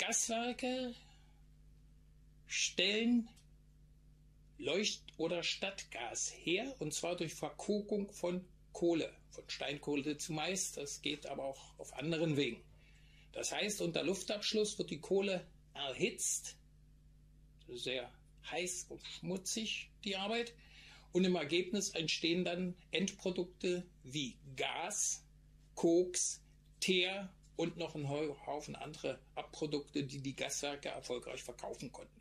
Gaswerke stellen Leucht- oder Stadtgas her, und zwar durch Verkokung von Kohle, von Steinkohle zumeist. Das geht aber auch auf anderen Wegen. Das heißt, unter Luftabschluss wird die Kohle erhitzt, sehr heiß und schmutzig die Arbeit, und im Ergebnis entstehen dann Endprodukte wie Gas, Koks, Teer und noch ein Haufen andere Abprodukte, die die Gaswerke erfolgreich verkaufen konnten.